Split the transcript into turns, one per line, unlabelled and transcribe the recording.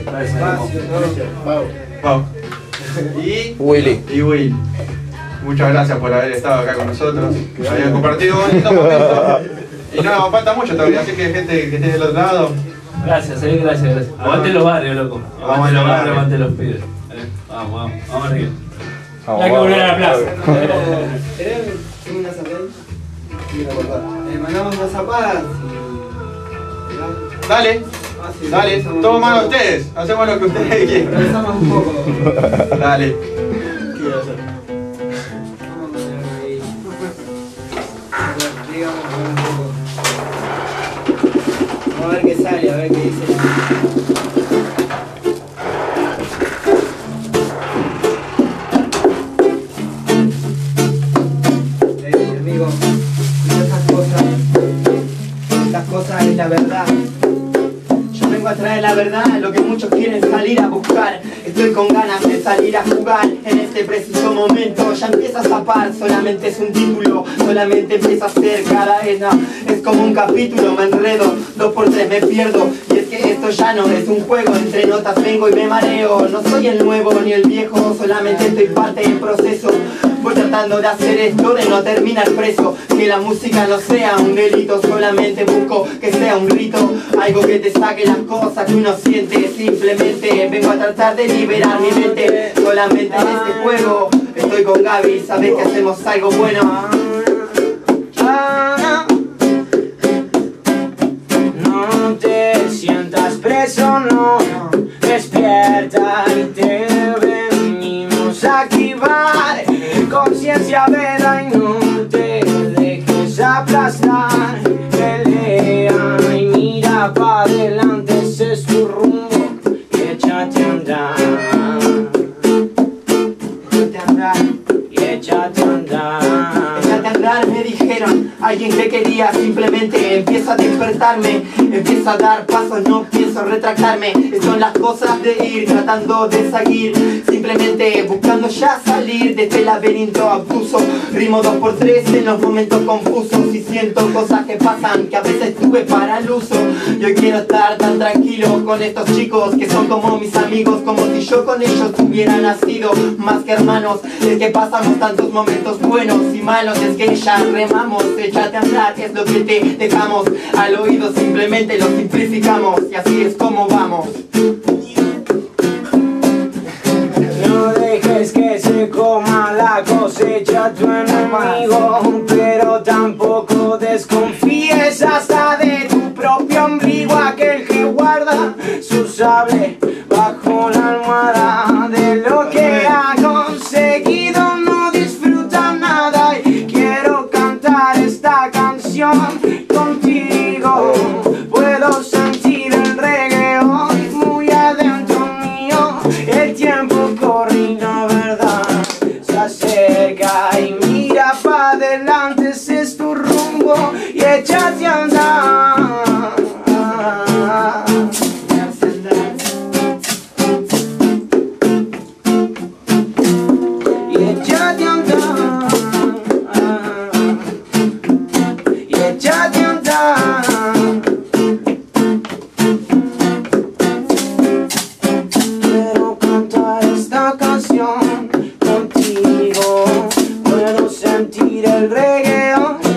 espacio, todo.
Pau. Y,
Willy.
y Will. Muchas gracias por haber estado acá con nosotros. Habían compartido un lindo momento. Y no, falta mucho todavía, así que gente que esté del otro lado.
Gracias, eh, gracias, gracias. Aguante los barrios, loco.
Vamos
Aguante
a
los barrios, aguante los pibes. Eh, Vamos, vamos, vamos arriba. Hay que volver a la plaza.
¿Querés una zapata? Le mandamos unas zapatas y...
Dale, dale,
un
mano ustedes. Hacemos lo que ustedes quieran.
Un poco.
Dale.
Vamos a poner ahí. A ver, digamos un poco. Vamos a ver qué sale, a ver qué dice. Estas cosas es la verdad. Yo vengo a traer la verdad, lo que muchos quieren salir a buscar. Estoy con ganas de salir a jugar en este preciso momento. Ya empieza a zapar, solamente es un título, solamente empieza a ser cada es como un capítulo, me enredo, dos por tres me pierdo. Y que esto ya no es un juego, entre notas vengo y me mareo. No soy el nuevo ni el viejo, solamente estoy parte del proceso. Voy tratando de hacer esto, de no terminar preso Que la música no sea un delito Solamente busco que sea un rito Algo que te saque las cosas que uno siente Simplemente vengo a tratar de liberar mi mente Solamente en este juego Estoy con Gaby, sabes que hacemos algo bueno
no. Despierta y te venimos a activar. Conciencia, veda
Alguien que quería simplemente empieza a despertarme Empieza a dar pasos, no pienso retractarme. Son las cosas de ir tratando de seguir Simplemente buscando ya salir de este laberinto abuso. Rimo dos por tres en los momentos confusos Y siento cosas que pasan que a veces tuve para el uso. Yo quiero estar tan tranquilo con estos chicos Que son como mis amigos Como si yo con ellos hubiera nacido. Más que hermanos Es que pasamos tantos momentos buenos y malos Es que ya remamos Échate a andar es lo que te dejamos. Al oído simplemente lo simplificamos Y así es como vamos.
No dejes que se coma la cosecha tu enemigo, pero tampoco desconfíes hasta de tu propio ombligo, aquel que guarda su sable acerca y mira para adelante, ese es tu rumbo y échate a andar. El